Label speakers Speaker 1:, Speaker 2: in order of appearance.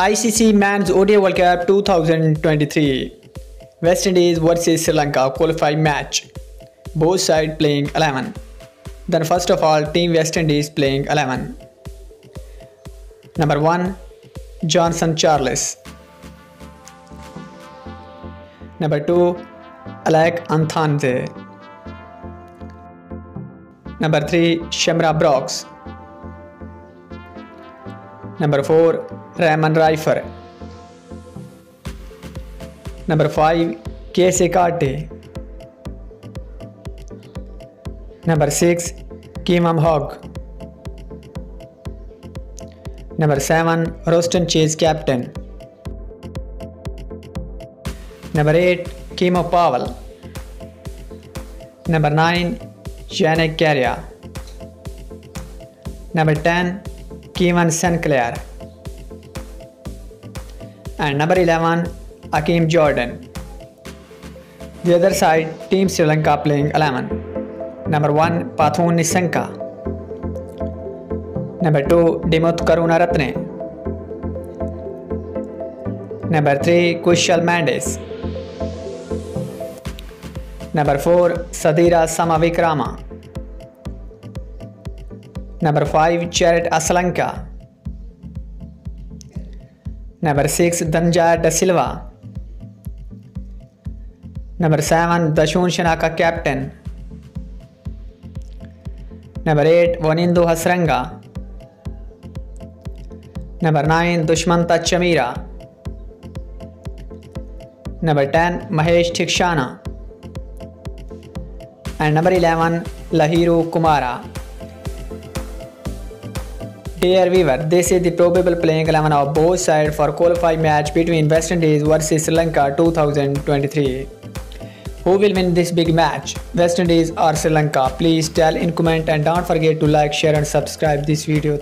Speaker 1: ICC Men's ODI World Cup 2023 West Indies vs Sri Lanka qualifying match. Both sides playing 11. Then first of all, Team West Indies playing 11. Number 1 Johnson Charles. Number 2 Alec Anthanze. Number 3 Shamra Brooks. Number 4 Raman Reifer. Number 5 Casey Karte. Number 6 Kimam Hogg. Number 7 Roston Chase Captain. Number 8 Kimo Powell. Number 9 Janek Carrier. Number 10 Kevin Sinclair. And number 11 Akeem Jordan. The other side, Team Sri Lanka playing 11. Number 1 Pathun Nissanka. Number 2 Dimut Karunaratne. Number 3 Kushal Mendes. Number 4 Sadira Samavikrama. Number 5 Jared Asalanka. Number 6 Danja Da Silva. Number 7 Dashun Shanaka captain. Number 8 Vanindu Hasranga. Number 9 Dushmanta Chamira. Number 10 Mahesh Thikshana. And number 11 Lahiru Kumara. Dear viewer, this is the probable playing 11 of both sides for qualifying match between West Indies versus Sri Lanka 2023. Who will win this big match? West Indies or Sri Lanka? Please tell in comment and don't forget to like, share and subscribe this video.